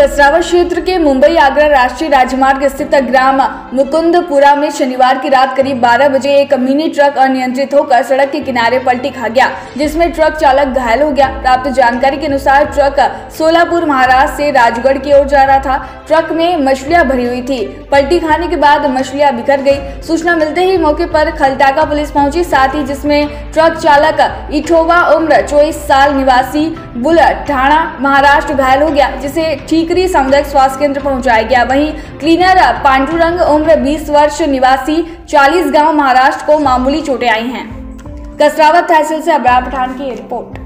कसरावत क्षेत्र के मुंबई आगरा राष्ट्रीय राजमार्ग स्थित ग्राम मुकुंदपुरा में शनिवार की रात करीब 12 बजे एक मिनी ट्रक अनियंत्रित होकर सड़क के किनारे पलटी खा गया, जिसमें ट्रक चालक घायल हो गया। प्राप्त जानकारी के अनुसार ट्रक सोलापुर महाराष्ट्र से राजगढ़ की ओर जा रहा था। ट्रक में मछलियाँ भरी हुई थी। पलटी खाने के बाद मछलियाँ बिखर गई सूचना मिलते ही मौके पर खलटाका पुलिस पहुँची, साथ ही जिसमें ट्रक चालक इठोवा उम्र चौबीस साल निवासी बुलट, ठाणा, महाराष्ट्र घायल हो गया, जिसे ठीकरी सामुदायिक स्वास्थ्य केंद्र पहुँचाया गया। वहीं क्लीनर पांडुरंग उम्र 20 वर्ष, निवासी 40 गाँव महाराष्ट्र को मामूली चोटें आई हैं। कसरावत तहसील से अब्राह पठान की रिपोर्ट।